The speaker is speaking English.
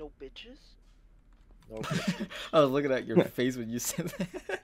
No bitches. No bitches. I was looking at your face when you said that.